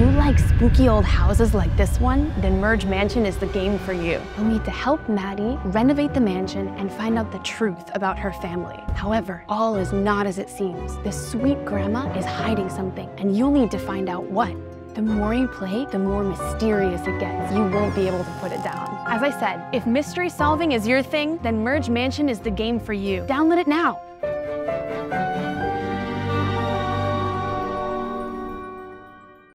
you like spooky old houses like this one, then Merge Mansion is the game for you. You'll need to help Maddie renovate the mansion and find out the truth about her family. However, all is not as it seems. This sweet grandma is hiding something, and you'll need to find out what. The more you play, the more mysterious it gets. You won't be able to put it down. As I said, if mystery solving is your thing, then Merge Mansion is the game for you. Download it now.